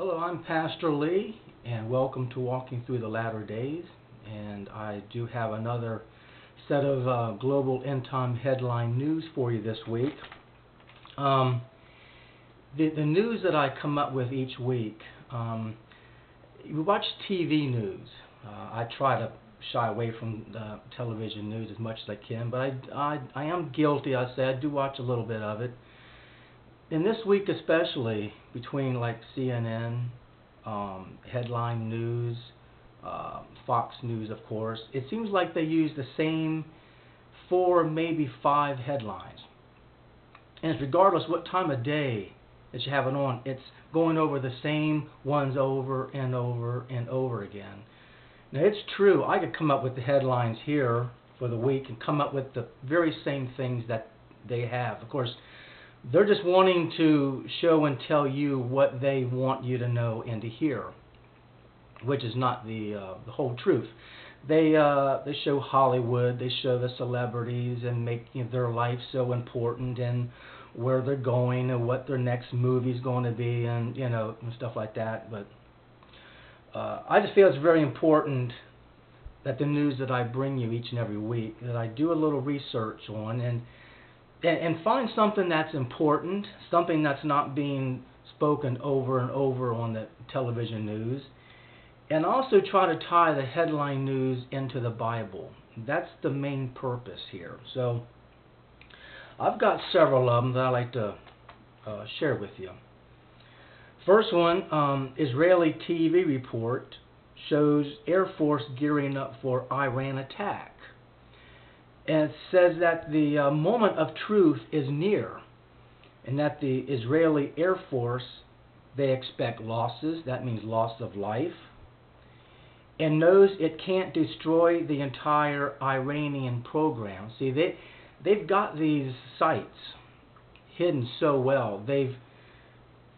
Hello, I'm Pastor Lee, and welcome to Walking Through the Latter Days. And I do have another set of uh, global end time headline news for you this week. Um, the, the news that I come up with each week, um, you watch TV news. Uh, I try to shy away from uh, television news as much as I can, but I, I, I am guilty, I say. I do watch a little bit of it in this week especially between like CNN, um, headline news, uh, Fox News, of course, it seems like they use the same four, maybe five headlines. And it's regardless what time of day that you have it on, it's going over the same ones over and over and over again. Now it's true, I could come up with the headlines here for the week and come up with the very same things that they have. Of course, they're just wanting to show and tell you what they want you to know and to hear, which is not the uh, the whole truth. They uh, they show Hollywood, they show the celebrities and make you know, their life so important and where they're going and what their next movie's going to be and you know and stuff like that. But uh, I just feel it's very important that the news that I bring you each and every week that I do a little research on and and, find something that's important, something that's not being spoken over and over on the television news, and also try to tie the headline news into the Bible. That's the main purpose here. So I've got several of them that I like to uh, share with you. First one, um, Israeli TV report shows Air Force gearing up for Iran attack and it says that the uh, moment of truth is near, and that the Israeli Air Force they expect losses. That means loss of life, and knows it can't destroy the entire Iranian program. See, they they've got these sites hidden so well. They've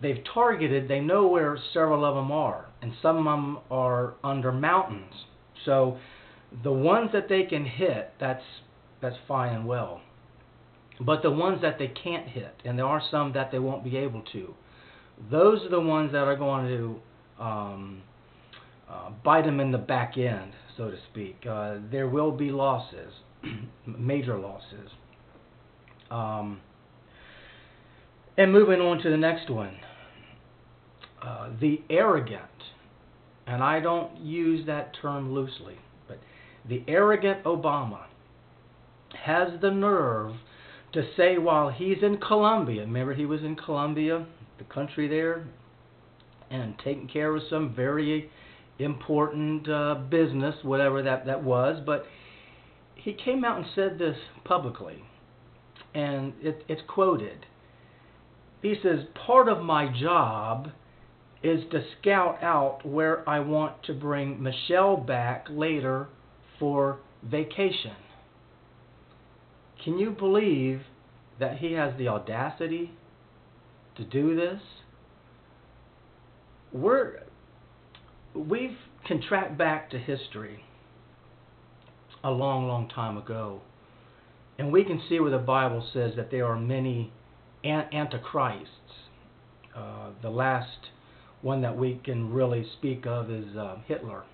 they've targeted. They know where several of them are, and some of them are under mountains. So the ones that they can hit, that's that's fine and well. But the ones that they can't hit, and there are some that they won't be able to, those are the ones that are going to um, uh, bite them in the back end, so to speak. Uh, there will be losses, major losses. Um, and moving on to the next one, uh, the arrogant, and I don't use that term loosely, but the arrogant Obama has the nerve to say while he's in Colombia, remember he was in Colombia, the country there, and taking care of some very important uh, business, whatever that, that was, but he came out and said this publicly, and it, it's quoted. He says, Part of my job is to scout out where I want to bring Michelle back later for vacation. Can you believe that he has the audacity to do this? We're we've can track back to history a long, long time ago, and we can see where the Bible says that there are many antichrists. Uh, the last one that we can really speak of is uh, Hitler.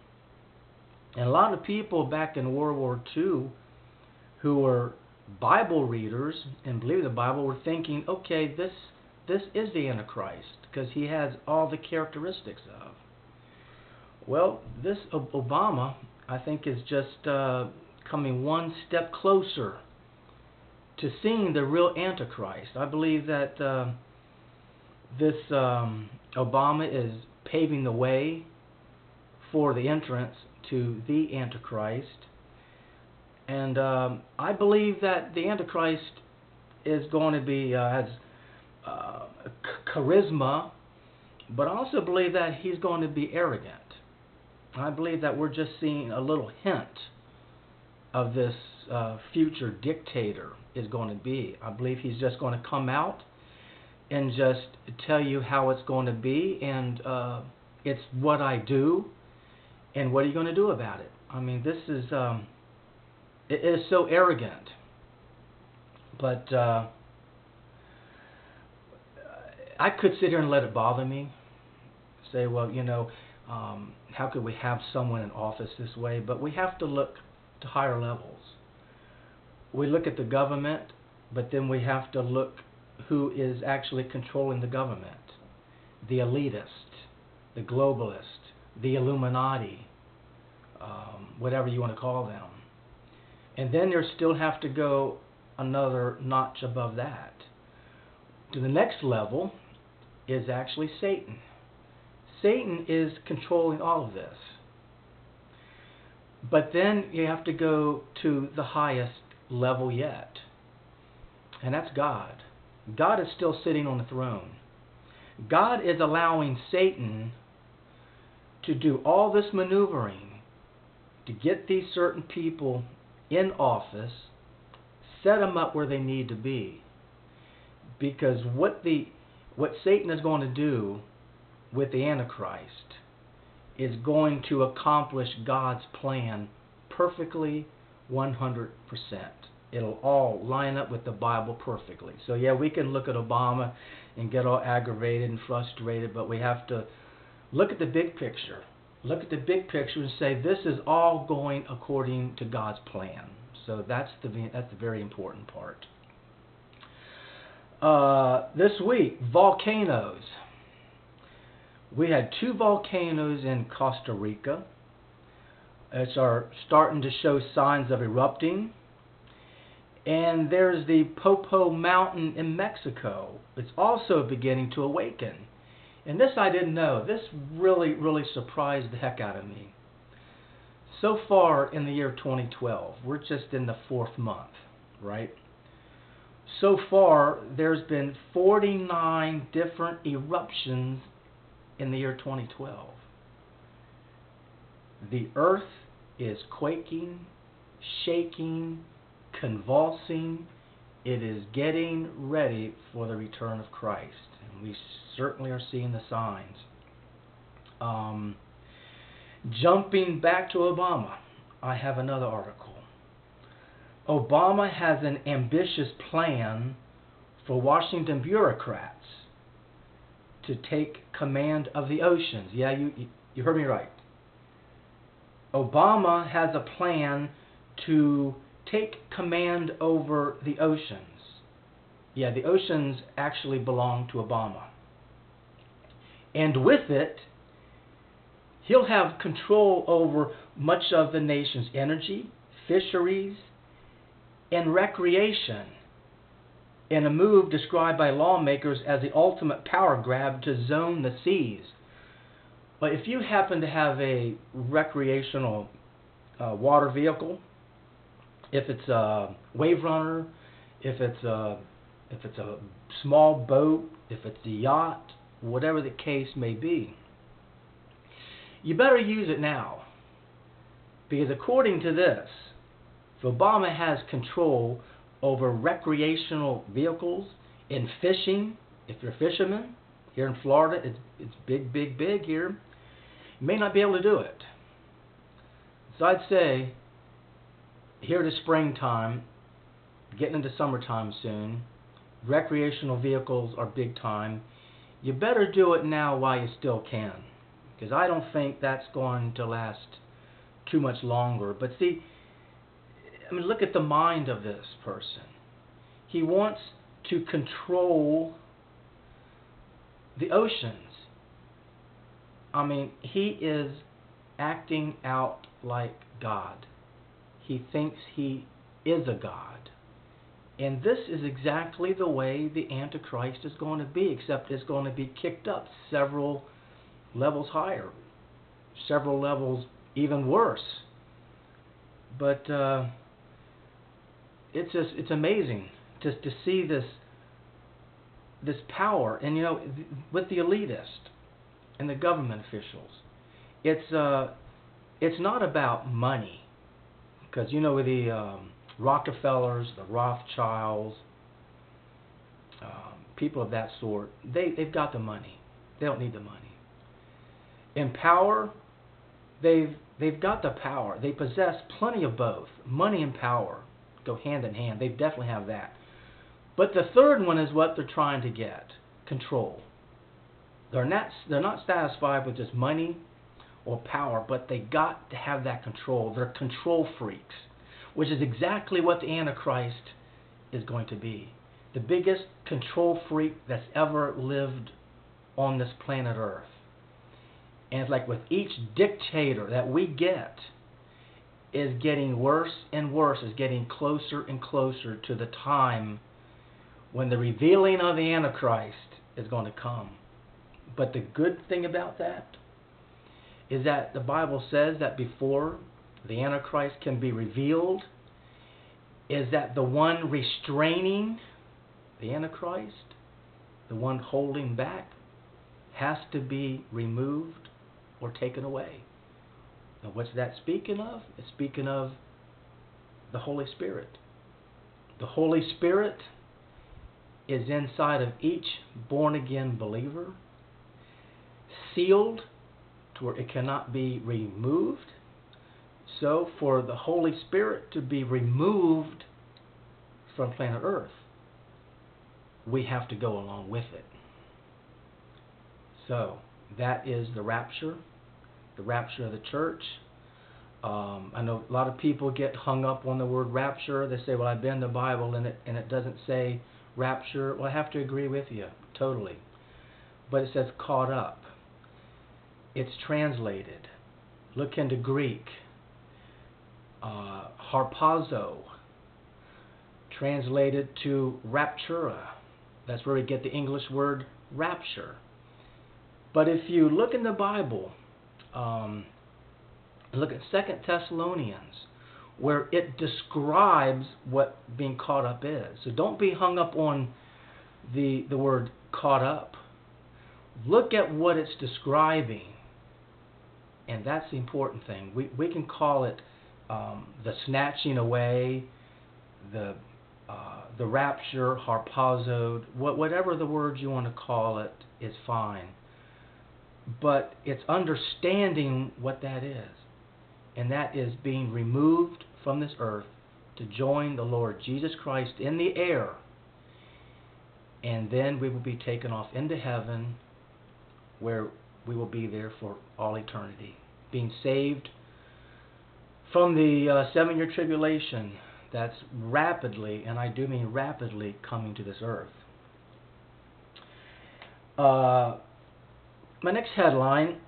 And a lot of people back in World War II who were Bible readers and believe the Bible were thinking, okay, this this is the Antichrist because he has all the characteristics of. Well, this Obama, I think, is just uh, coming one step closer to seeing the real Antichrist. I believe that uh, this um, Obama is paving the way for the entrance to the Antichrist and um, I believe that the Antichrist is going to be uh, has uh, charisma, but I also believe that he's going to be arrogant. I believe that we're just seeing a little hint of this uh, future dictator is going to be. I believe he's just going to come out and just tell you how it's going to be, and uh, it's what I do, and what are you going to do about it? I mean, this is. Um, it is so arrogant. But uh, I could sit here and let it bother me. say, well, you know, um, how could we have someone in office this way? But we have to look to higher levels. We look at the government, but then we have to look who is actually controlling the government the elitist, the globalist, the Illuminati, um, whatever you want to call them. And then you still have to go another notch above that. To the next level is actually Satan. Satan is controlling all of this. But then you have to go to the highest level yet, and that's God. God is still sitting on the throne. God is allowing Satan to do all this maneuvering to get these certain people in office, set them up where they need to be. Because what the what Satan is going to do with the Antichrist is going to accomplish God's plan perfectly 100%. It'll all line up with the Bible perfectly. So, yeah, we can look at Obama and get all aggravated and frustrated, but we have to look at the big picture. Look at the big picture and say this is all going according to God's plan. So that's the that's the very important part. Uh, this week, volcanoes. We had two volcanoes in Costa Rica. It's are starting to show signs of erupting. And there's the Popo Mountain in Mexico. It's also beginning to awaken. And this I didn't know. This really, really surprised the heck out of me. So far in the year 2012, we're just in the fourth month, right? So far, there's been 49 different eruptions in the year 2012. The earth is quaking, shaking, convulsing. It is getting ready for the return of Christ. We certainly are seeing the signs. Um, jumping back to Obama, I have another article. Obama has an ambitious plan for Washington bureaucrats to take command of the oceans. Yeah, you, you heard me right. Obama has a plan to take command over the oceans. Yeah, the oceans actually belong to Obama. And with it, he'll have control over much of the nation's energy, fisheries, and recreation in a move described by lawmakers as the ultimate power grab to zone the seas. But if you happen to have a recreational uh, water vehicle, if it's a wave runner, if it's a if it's a small boat, if it's a yacht, whatever the case may be, you better use it now. Because according to this, if Obama has control over recreational vehicles in fishing, if you're a fisherman here in Florida, it's, it's big, big, big here. You may not be able to do it. So I'd say here to springtime, getting into summertime soon, recreational vehicles are big time. You better do it now while you still can, because I don't think that's going to last too much longer. But see, I mean, look at the mind of this person. He wants to control the oceans. I mean, he is acting out like God. He thinks he is a God. And this is exactly the way the Antichrist is going to be, except it's going to be kicked up several levels higher, several levels even worse. But uh, it's just it's amazing just to see this this power, and you know, with the elitist and the government officials, it's uh, it's not about money because you know with the um, Rockefellers, the Rothschilds, um, people of that sort, they they've got the money. They don't need the money. In power, they've they've got the power. They possess plenty of both. Money and power go hand in hand. They definitely have that. But the third one is what they're trying to get control. they're not they're not satisfied with just money or power, but they got to have that control. They're control freaks, which is exactly what the Antichrist is going to be. The biggest control freak that's ever lived on this planet Earth. And it's like with each dictator that we get is getting worse and worse, is getting closer and closer to the time when the revealing of the Antichrist is going to come. But the good thing about that is that the Bible says that before the Antichrist can be revealed, is that the one restraining the Antichrist, the one holding back, has to be removed or taken away. And what's that speaking of? It's speaking of the Holy Spirit. The Holy Spirit is inside of each born again believer, sealed to where it cannot be removed. So, for the Holy Spirit to be removed from planet Earth, we have to go along with it. So, that is the rapture, the rapture of the church. Um, I know a lot of people get hung up on the word rapture. They say, "Well, I've been in the Bible and it and it doesn't say rapture." Well, I have to agree with you totally, but it says caught up. It's translated. Look into Greek. Uh, harpazo, translated to raptura. That's where we get the English word rapture. But if you look in the Bible, um, look at Second Thessalonians, where it describes what being caught up is. So don't be hung up on the the word caught up. Look at what it's describing, and that's the important thing. We we can call it um, the snatching away, the uh, the rapture, harpazoed, what, whatever the words you want to call it is fine. But it's understanding what that is. And that is being removed from this earth to join the Lord Jesus Christ in the air. And then we will be taken off into heaven where we will be there for all eternity. Being saved from the uh, seven year tribulation that's rapidly, and I do mean rapidly, coming to this earth. Uh, my next headline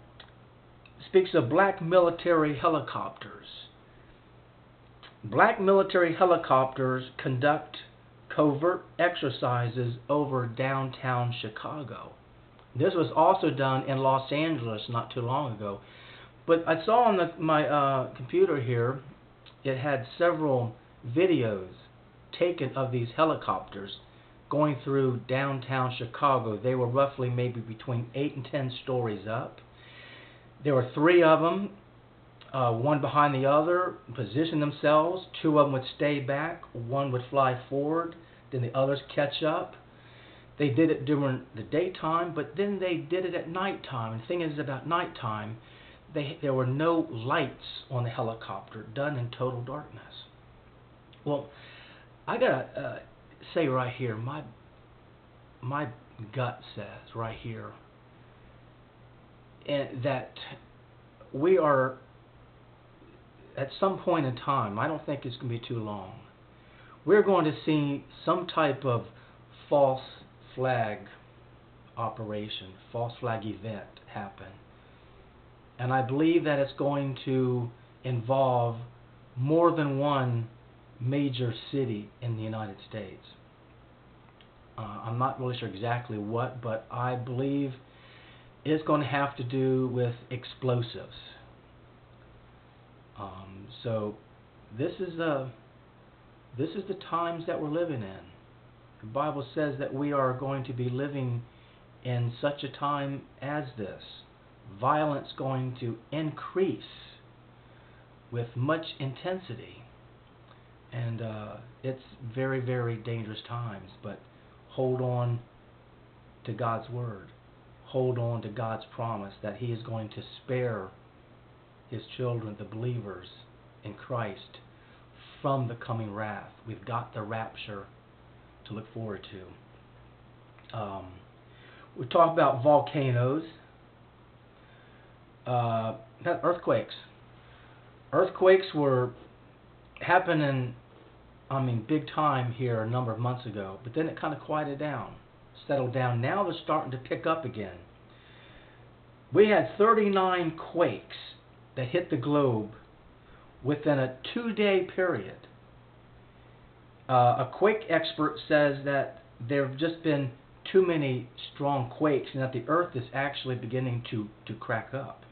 speaks of black military helicopters. Black military helicopters conduct covert exercises over downtown Chicago. This was also done in Los Angeles not too long ago. But I saw on the, my uh, computer here, it had several videos taken of these helicopters going through downtown Chicago. They were roughly maybe between 8 and 10 stories up. There were three of them, uh, one behind the other, position themselves. Two of them would stay back, one would fly forward, then the others catch up. They did it during the daytime, but then they did it at nighttime. And the thing is about nighttime, they, there were no lights on the helicopter, done in total darkness. Well, I gotta uh, say right here, my my gut says right here, and that we are at some point in time. I don't think it's to be too long. We're going to see some type of false flag operation, false flag event happen. And I believe that it's going to involve more than one major city in the United States. Uh, I'm not really sure exactly what, but I believe it's going to have to do with explosives. Um, so this is the this is the times that we're living in. The Bible says that we are going to be living in such a time as this. Violence going to increase with much intensity. And uh, it's very, very dangerous times, but hold on to God's word. Hold on to God's promise that He is going to spare His children, the believers in Christ, from the coming wrath. We've got the rapture to look forward to. Um, We talk about volcanoes, uh, earthquakes. Earthquakes were happening, I mean, big time here a number of months ago, but then it kind of quieted down, settled down. Now they're starting to pick up again. We had 39 quakes that hit the globe within a two day period. Uh, a quake expert says that there have just been too many strong quakes and that the earth is actually beginning to, to crack up.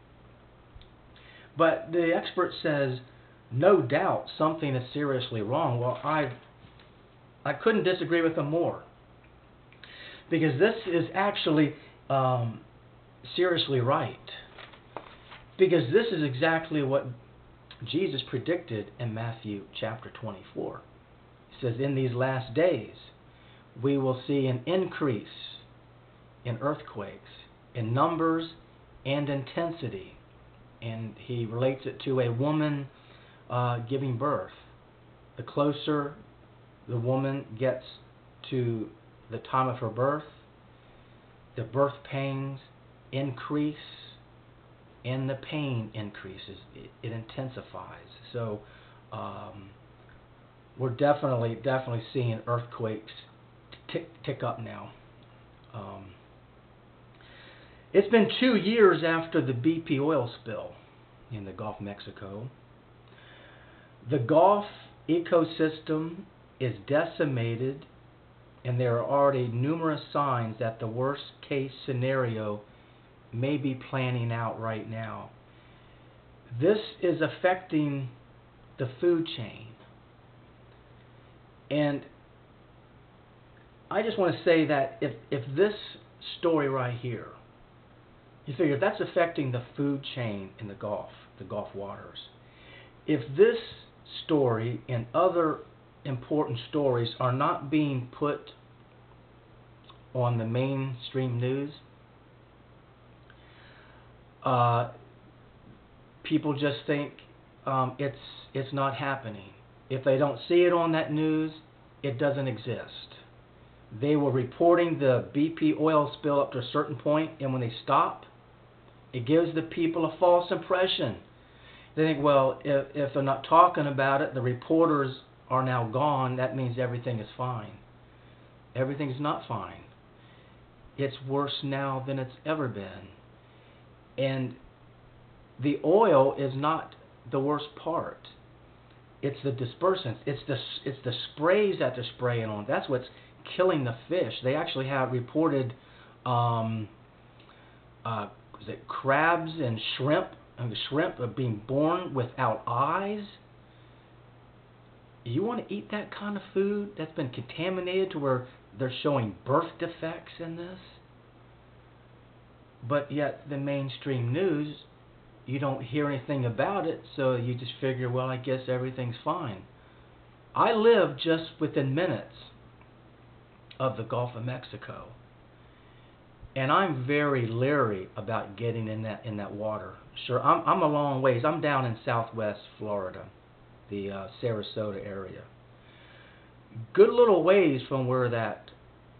But the expert says, no doubt something is seriously wrong. Well, I, I couldn't disagree with him more. Because this is actually um, seriously right. Because this is exactly what Jesus predicted in Matthew chapter 24. He says, In these last days, we will see an increase in earthquakes, in numbers and intensity. And he relates it to a woman uh, giving birth. The closer the woman gets to the time of her birth, the birth pains increase and the pain increases. It, it intensifies. So um, we're definitely, definitely seeing earthquakes tick, tick up now. Um, it's been two years after the BP oil spill in the Gulf of Mexico. The Gulf ecosystem is decimated, and there are already numerous signs that the worst case scenario may be planning out right now. This is affecting the food chain. And I just want to say that if, if this story right here, you figure that's affecting the food chain in the Gulf, the Gulf waters, if this story and other important stories are not being put on the mainstream news, uh, people just think um, it's it's not happening. If they don't see it on that news, it doesn't exist. They were reporting the BP oil spill up to a certain point, and when they stop, it gives the people a false impression. They think, well, if, if they're not talking about it, the reporters are now gone, that means everything is fine. Everything's not fine. It's worse now than it's ever been. And the oil is not the worst part. It's the dispersants. It's the it's the sprays that they're spraying on. That's what's killing the fish. They actually have reported um, uh, is it crabs and shrimp and the shrimp are being born without eyes. You want to eat that kind of food that's been contaminated to where they're showing birth defects in this? but yet the mainstream news, you don't hear anything about it, so you just figure, well, I guess everything's fine. I live just within minutes of the Gulf of Mexico. And I'm very leery about getting in that in that water. Sure, I'm I'm a long ways. I'm down in Southwest Florida, the uh, Sarasota area. Good little ways from where that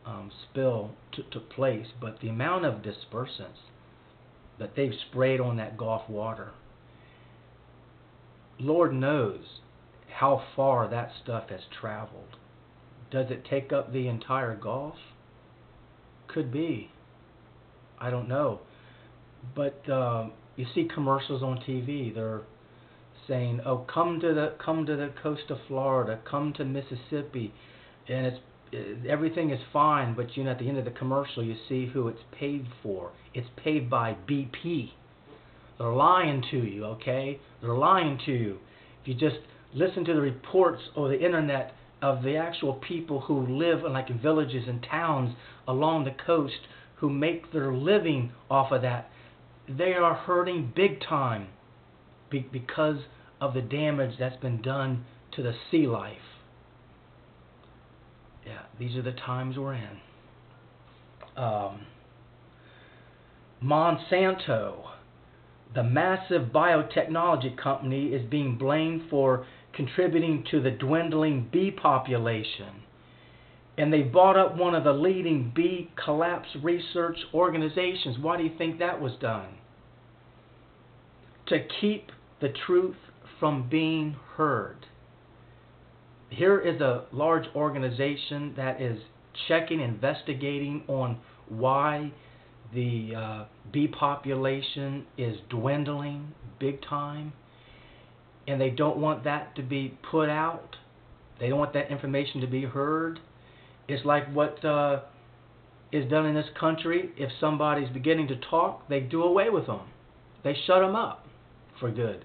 um, spill t- took place, but the amount of dispersants that they've sprayed on that Gulf water, Lord knows how far that stuff has traveled. Does it take up the entire Gulf? Could be. I don't know. But um, you see commercials on TV. They're saying, "Oh, come to the come to the coast of Florida, come to Mississippi," and it's uh, everything is fine, but you know at the end of the commercial you see who it's paid for. It's paid by BP. They're lying to you, okay? They're lying to you. If you just listen to the reports or the internet of the actual people who live in like villages and towns along the coast who make their living off of that, they are hurting big time be- because of the damage that's been done to the sea life. Yeah, these are the times we're in. Um, Monsanto, the massive biotechnology company, is being blamed for contributing to the dwindling bee population. And they bought up one of the leading bee collapse research organizations. Why do you think that was done? To keep the truth from being heard. Here is a large organization that is checking, investigating on why the uh, bee population is dwindling big time, and they don't want that to be put out. They don't want that information to be heard. It's like what uh, is done in this country. If somebody's beginning to talk, they do away with them. They shut them up for good.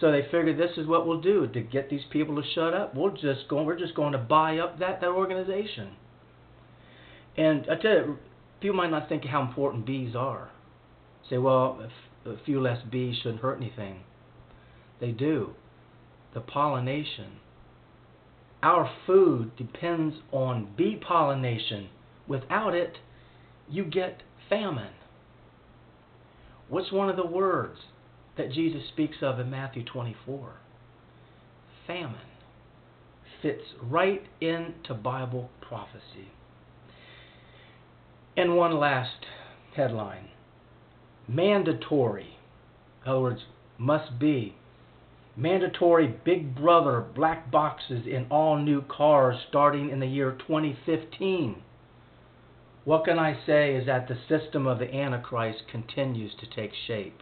So they figured this is what we'll do to get these people to shut up. We'll just go. We're just going to buy up that that organization. And I tell you, people might not think how important bees are. Say, well, a few less bees shouldn't hurt anything. They do. The pollination. Our food depends on bee pollination. Without it, you get famine. What's one of the words that Jesus speaks of in Matthew 24? Famine. Fits right into Bible prophecy. And one last headline mandatory. In other words, must be. Mandatory Big Brother black boxes in all new cars starting in the year 2015. What can I say is that the system of the Antichrist continues to take shape.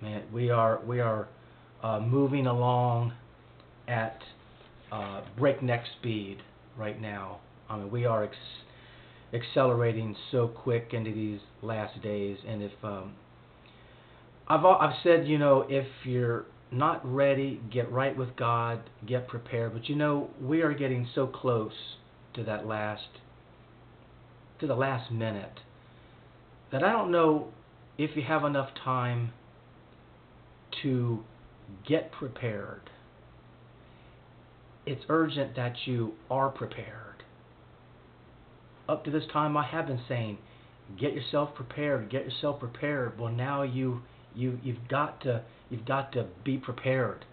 Man, we are we are uh, moving along at uh, breakneck speed right now. I mean, we are ex- accelerating so quick into these last days. And if um, I've I've said, you know, if you're not ready, get right with God, get prepared. But you know, we are getting so close to that last to the last minute that I don't know if you have enough time to get prepared. It's urgent that you are prepared up to this time I have been saying, get yourself prepared, get yourself prepared. Well, now you you you've got to you've got to be prepared.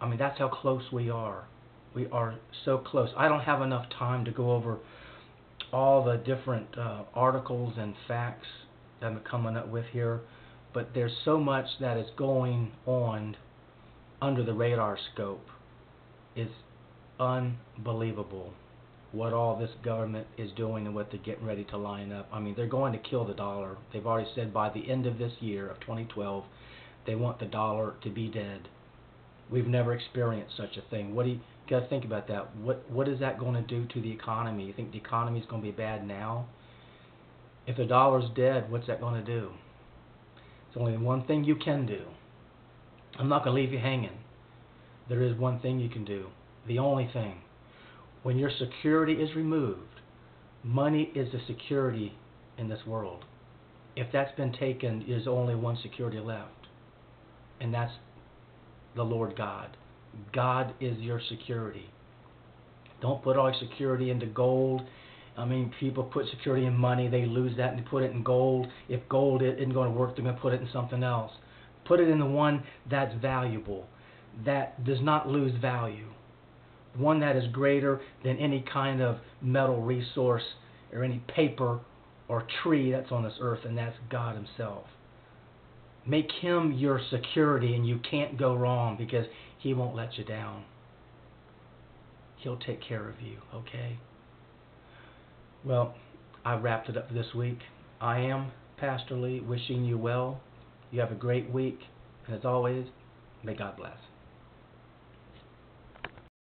I mean, that's how close we are. We are so close. I don't have enough time to go over all the different uh, articles and facts that I'm coming up with here, but there's so much that is going on under the radar scope. It's unbelievable what all this government is doing and what they're getting ready to line up. I mean, they're going to kill the dollar. They've already said by the end of this year of 2012, they want the dollar to be dead. We've never experienced such a thing. What do you, got to think about that? What what is that going to do to the economy? You think the economy is going to be bad now? If the dollar's dead, what's that going to do? It's only one thing you can do. I'm not going to leave you hanging. There is one thing you can do. The only thing when your security is removed, money is the security in this world. If that's been taken, there's only one security left, and that's the Lord God. God is your security. Don't put all your security into gold. I mean, people put security in money, they lose that and put it in gold. If gold isn't going to work, they're going to put it in something else. Put it in the one that's valuable, that does not lose value one that is greater than any kind of metal resource or any paper or tree that's on this earth, and that's God Himself. Make Him your security, and you can't go wrong because He won't let you down. He'll take care of you, okay? Well, I wrapped it up this week. I am Pastor Lee, wishing you well. You have a great week, and as always, may God bless.